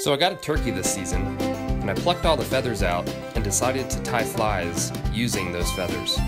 So I got a turkey this season, and I plucked all the feathers out and decided to tie flies using those feathers.